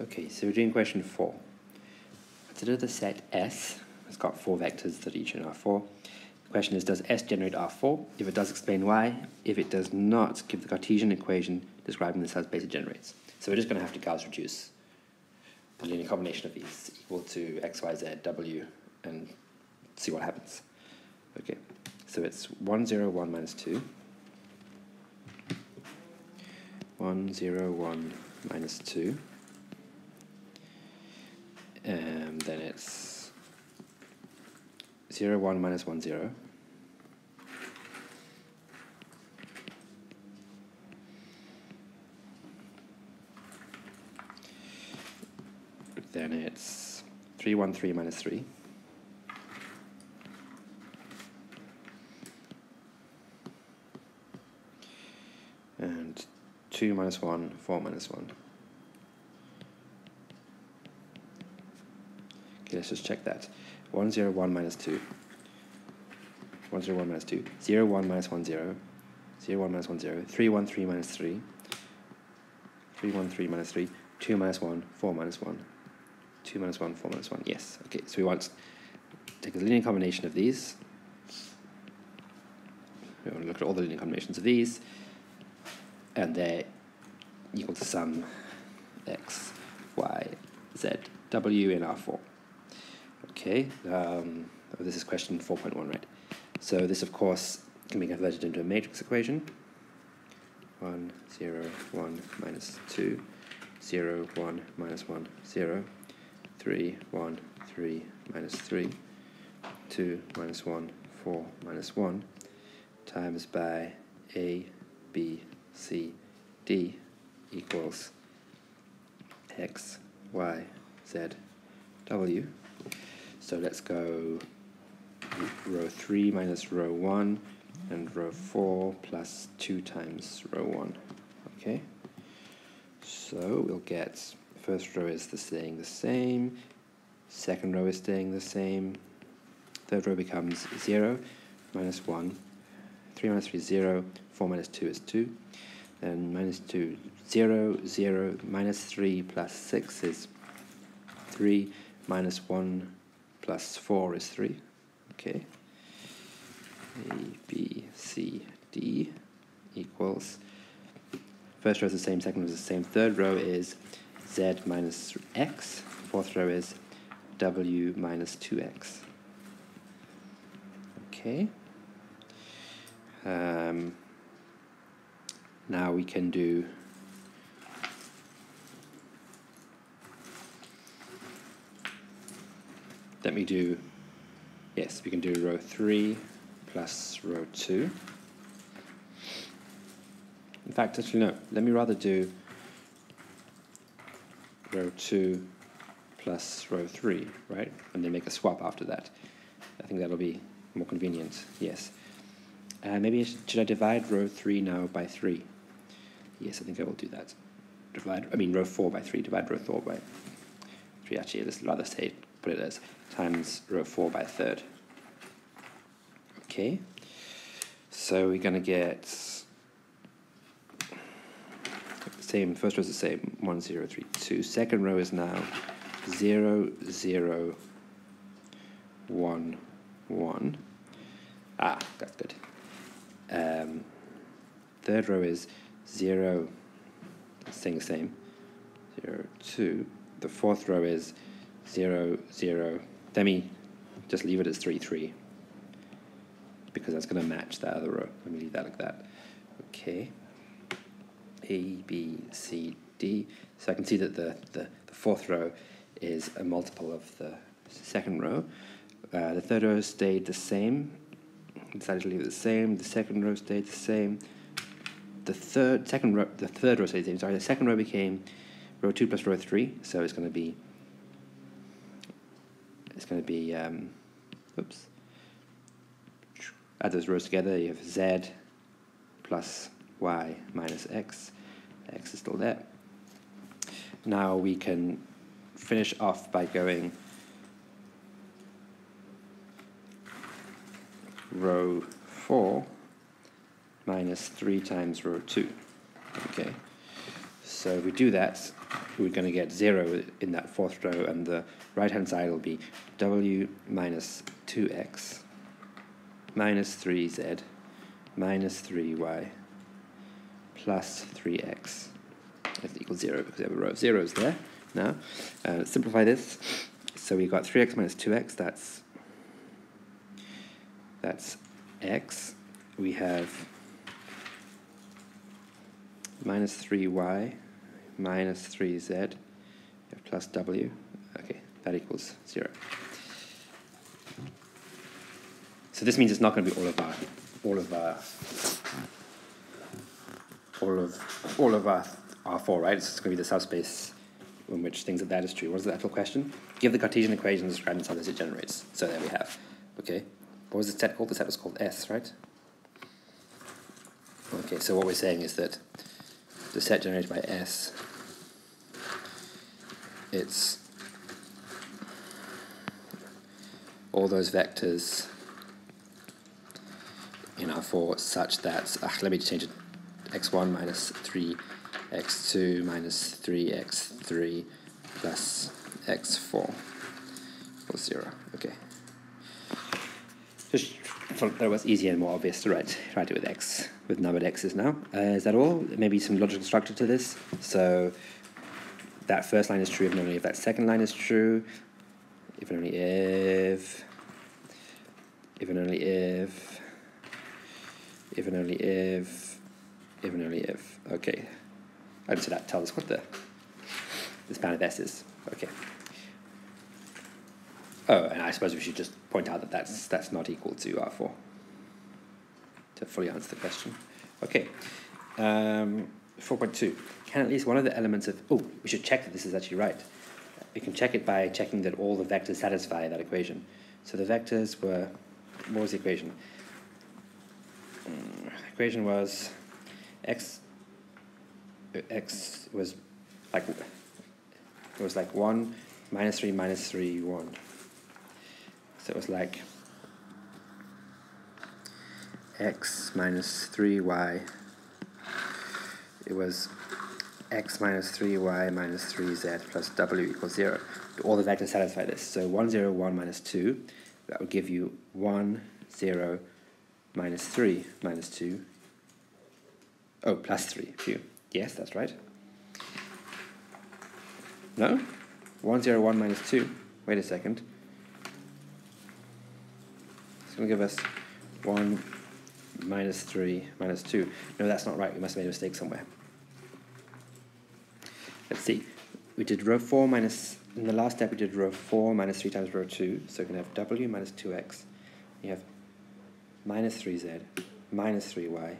Okay, so we're doing question four. Consider the set S. It's got four vectors that each in R4. The question is, does S generate R4? If it does, explain why. If it does not, give the Cartesian equation describing this as it generates. So we're just going to have to Gauss reduce the linear combination of these equal to x, y, z, w, and see what happens. Okay, so it's 1, 0, 1 minus 2. 1, 0, 1 minus 2. And then it's 0, 1 minus 1, 0. Then it's 3, 1, 3 minus 3. And 2 minus 1, 4 minus 1. Okay, let's just check that. 1, 0, 1 minus 2. 1, 0, 1 minus 2. 0, 1 minus 1, 0. 0, 1 minus 1, 0. 3, 1, 3 minus 3. 3, 1, 3 minus 3. 2 minus 1, 4 minus 1. 2 minus 1, 4 minus 1. Yes. Okay, so we want to take a linear combination of these. We want to look at all the linear combinations of these. And they're equal to sum x, y, z, w in R4. Okay, um, oh, this is question 4.1, right? So this, of course, can be converted into a matrix equation. 1, 0, 1, minus 2, 0, 1, minus 1, 0, 3, 1, 3, minus 3, 2, minus 1, 4, minus 1, times by a, b, c, d equals x, y, z, w. So let's go row 3 minus row 1 and row 4 plus 2 times row 1. Okay? So we'll get first row is the staying the same, second row is staying the same, third row becomes 0, minus 1, 3 minus 3 is 0, 4 minus 2 is 2, then minus 2, 0, 0, minus 3 plus 6 is 3, minus 1 plus 4 is 3. Okay. A, B, C, D equals. First row is the same, second row is the same. Third row is Z minus X. Fourth row is W minus 2X. Okay. Um, now we can do let me do yes we can do row 3 plus row 2 in fact actually no. Let me rather do row 2 plus row 3 right? And then make a swap after that. I think that'll be more convenient yes. Uh, maybe should, should I divide row 3 now by 3 yes I think I will do that. Divide I mean row 4 by 3 divide row 4 by 3 actually let's rather say put it as times row 4 by a third. Okay, so we're going to get same, first row is the same, 1, 0, 3, 2. Second row is now 0, 0, 1, 1. Ah, that's good. Um, third row is 0, staying the same, 0, 2. The fourth row is 0, 0. Let me just leave it as 3, 3. Because that's going to match that other row. Let me leave that like that. Okay. A, B, C, D. So I can see that the, the, the fourth row is a multiple of the second row. Uh, the third row stayed the same. Decided to leave it the same. The second row stayed the same. The third, second row, the third row stayed the same. Sorry, the second row became row two plus row three. So it's going to be it's going to be, um, oops, add those rows together, you have z plus y minus x, x is still there. Now we can finish off by going row 4 minus 3 times row 2. Okay, so if we do that, we're going to get 0 in that fourth row, and the right-hand side will be w minus 2x minus 3z minus 3y plus 3x is equals 0 because we have a row of zeros there now. Uh, simplify this. So we've got 3x minus 2x, that's, that's x. We have minus 3y minus 3z plus w. Okay, that equals 0. So this means it's not going to be all of our, all of our, all of, all of our R4, right? It's going to be the subspace in which things of that is true. What is the actual question? Give the Cartesian equation described in this it generates. So there we have. Okay. What was the set called? The set was called S, right? Okay, so what we're saying is that the set generated by S, it's all those vectors in R4 such that, ah, let me change it, x1 minus 3 x2 minus 3x3 plus x4 equals 0. Okay. Just thought that was easier and more obvious to write, write it with x, with numbered x's now. Uh, is that all? Maybe some logical structure to this. So that first line is true if and only if that second line is true, if and only if, if and only if, if and only if, if and only if. Okay. And so that tells us what the, the span of S is. Okay. Oh, and I suppose we should just point out that that's, that's not equal to R4 to fully answer the question. Okay. Um, 4.2. Can at least one of the elements of... Oh, we should check that this is actually right. We can check it by checking that all the vectors satisfy that equation. So the vectors were... What was the equation? Um, equation was x x was like it was like 1 minus 3 minus 3 1 so it was like x minus 3y it was x minus 3y minus 3z plus w equals 0 all the vectors satisfy this so 1 0 1 minus 2 that would give you 1 0 minus 3 minus 2 oh plus 3 phew Yes, that's right. No? 101 minus 2. Wait a second. It's going to give us 1 minus 3 minus 2. No, that's not right. We must have made a mistake somewhere. Let's see. We did row 4 minus, in the last step we did row 4 minus 3 times row 2. So we're to have w minus 2x. You have minus 3z minus 3y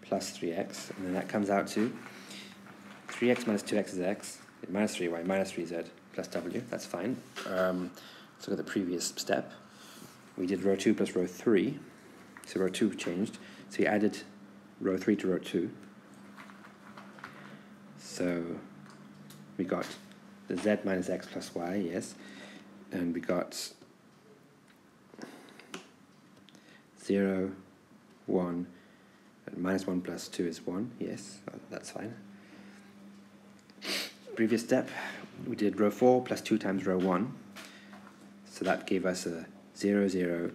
plus 3x, and then that comes out to 3x minus 2x is x, minus 3y, minus 3z, plus w, that's fine. Um, let's look at the previous step. We did row 2 plus row 3, so row 2 changed, so we added row 3 to row 2. So we got the z minus x plus y, yes, and we got 0, 1, and minus 1 plus 2 is 1, yes, uh, that's fine. Previous step, we did row 4 plus 2 times row 1. So that gave us a 0, 0,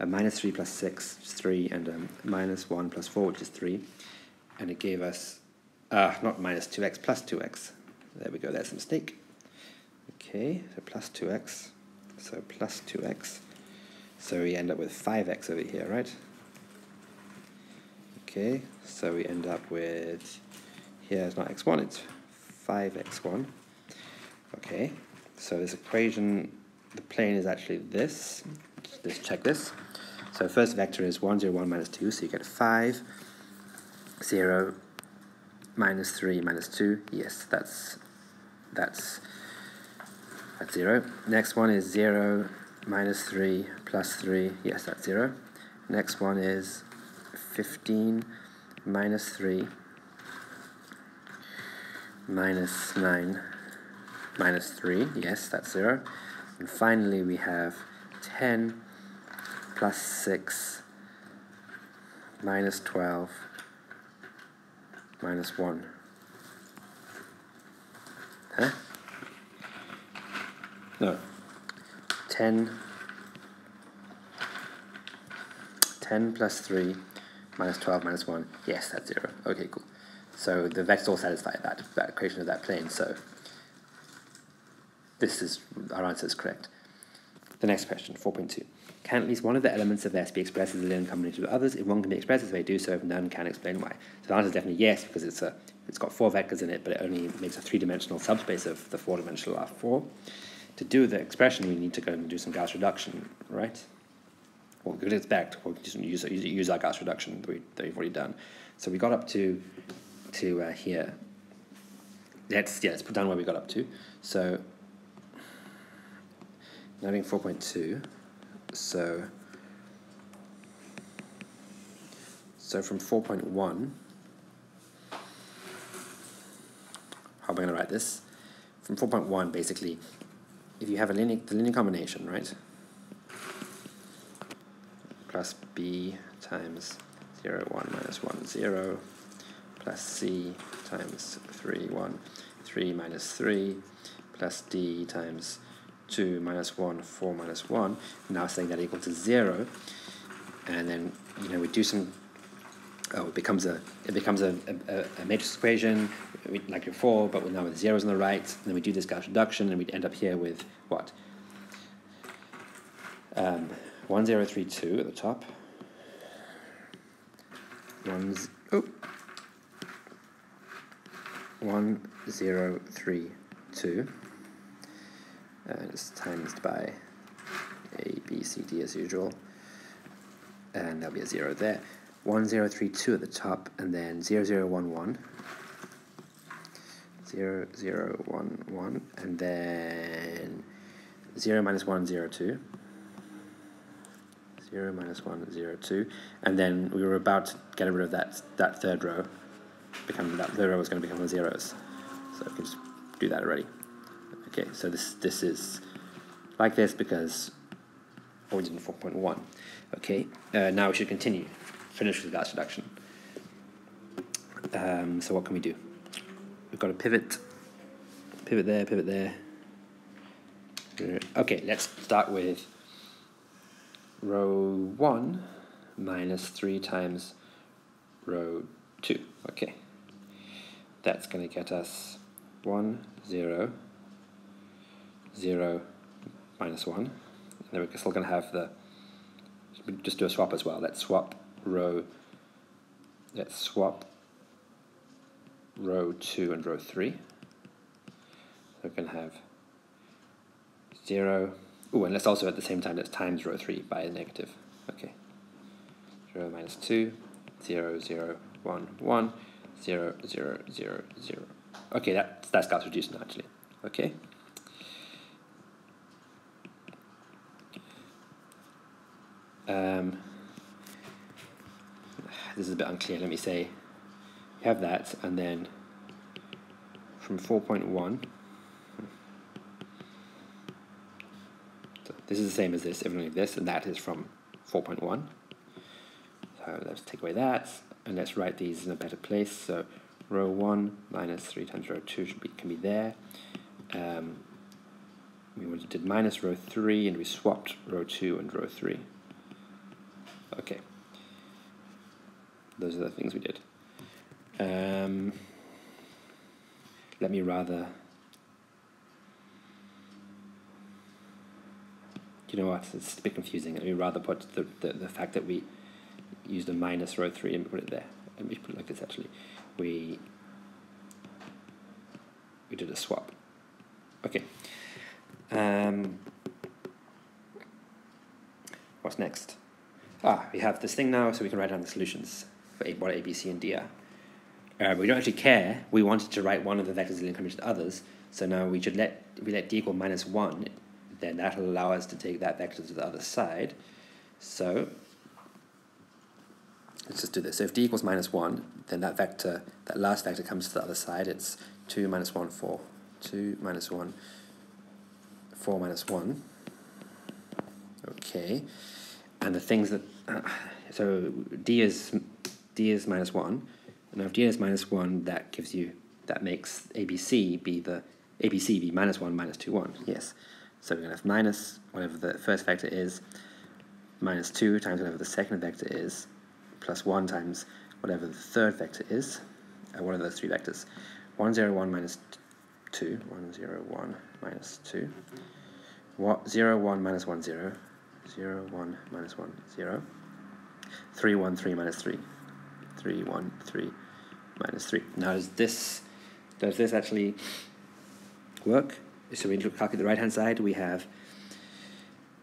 a minus 3 plus 6, which is 3, and a minus 1 plus 4, which is 3. And it gave us, uh, not minus 2x, plus 2x. There we go, there's a mistake. Okay, so plus 2x, so plus 2x. So we end up with 5x over here, right? Okay, so we end up with, here it's not x1, it's 5x1. Okay, so this equation, the plane is actually this. Let's check this. So first vector is 1, 0, 1, minus 2, so you get 5, 0, minus 3, minus 2. Yes, that's, that's, that's 0. Next one is 0, minus 3, plus 3. Yes, that's 0. Next one is 15 minus 3 minus 9 minus 3. Yes, that's 0. And finally we have 10 plus 6 minus 12 minus 1. Huh? No. 10, 10 plus 3 minus 12 minus 1. Yes, that's 0. Okay, cool. So the vectors all satisfy that, that equation of that plane, so this is, our answer is correct. The next question, 4.2. Can at least one of the elements of S be expressed as a linear combination of others? If one can be expressed as they do so, if none can explain why. So the answer is definitely yes, because it's a it's got four vectors in it, but it only makes a three-dimensional subspace of the four-dimensional R4. To do the expression, we need to go and do some Gauss reduction, right? Well, we could expect, we'll just use, use our Gauss reduction that, we, that we've already done. So we got up to to uh, here. Let's yeah, let's put down where we got up to. So noting 4.2. So so from 4.1 how am I going to write this? From 4.1, basically, if you have a linear, the linear combination, right? Plus b times 0, 1 minus 1, 0, plus c times 3, 1, 3 minus 3, plus d times 2 minus 1, 4 minus 1, now setting that equal to 0, and then, you know, we do some, oh, it becomes a, it becomes a, a, a matrix equation, like before, but now with zeros on the right, and then we do this Gauss reduction, and we end up here with what? Um, 1032 at the top. One's, oh. 1032 uh, and it's times by a, b, c, d as usual. And there'll be a 0 there. 1032 at the top, and then 0011. 0011, and then 0 minus 1, 0, 2. 0 minus 1, 0, 2. And then we were about to get rid of that, that third row. Become, that third row was going to become the zeros. So we can just do that already. Okay, so this, this is like this because we did in 4.1. Okay, uh, now we should continue finish with Gauss reduction. Um, so what can we do? We've got a pivot, pivot there, pivot there. Okay, let's start with row 1 minus 3 times row 2. Okay, that's going to get us 1, 0, 0, minus 1. And then we're still going to have the, just do a swap as well. Let's swap row, let's swap row 2 and row 3. So we can have 0, oh, and let's also at the same time, let's times row 3 by a negative. Okay. 0 minus 2, 0, 0, 1, 1, 0, 0, 0, 0. Okay, that, that's got reduced now, actually. Okay. Um, this is a bit unclear, let me say, you have that, and then from 4.1, so this is the same as this, only this, and that is from 4.1. So let's take away that, and let's write these in a better place. So row 1 minus 3 times row 2 should be, can be there. Um, we did minus row 3, and we swapped row 2 and row 3. Okay those are the things we did. Um, let me rather. You know what? It's a bit confusing. Let me rather put the, the, the fact that we used a minus row 3 and put it there. Let me put it like this actually. We we did a swap. Okay. Um, what's next? Ah, we have this thing now, so we can write down the solutions for a, what A, B, C, and D are. Uh, we don't actually care. We wanted to write one of the vectors in combination to others. So now we should let we let d equal minus one, then that'll allow us to take that vector to the other side. So let's just do this. So if d equals minus one, then that vector, that last vector comes to the other side. It's two minus one, four. Two minus one, four minus one. Okay, and the things that uh, so d is d is minus 1. And if d is minus 1, that gives you, that makes ABC be the ABC be minus 1, minus 2, 1? Yes. So we're going to have minus whatever the first vector is, minus 2 times whatever the second vector is, plus 1 times whatever the third vector is. Uh, one of those three vectors. 1, 0, 1 minus 2. 1, 0, 1 minus 2. What, 0, 1 minus 1, 0. 0, 1 minus 1, 0. 3, 1, 3 minus 3. 3, 1, 3 minus 3. Now does this, does this actually work? So we look, calculate the right hand side, we have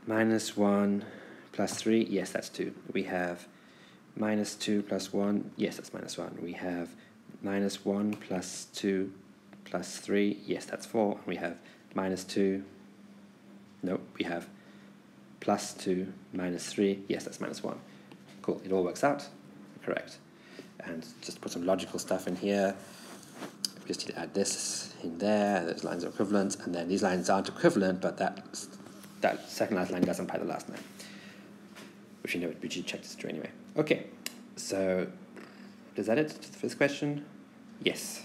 minus 1 plus 3, yes that's 2. We have minus 2 plus 1, yes that's minus 1. We have minus 1 plus 2 plus 3, yes that's 4. We have minus 2, no, we have plus 2 minus 3, yes that's minus 1. Cool, it all works out, correct. And just put some logical stuff in here we just need to add this in there, those lines are equivalent, and then these lines aren't equivalent, but that, that second last line doesn't apply the last line. Which you know, we should check this through anyway. Okay, so, is that it for this question? Yes.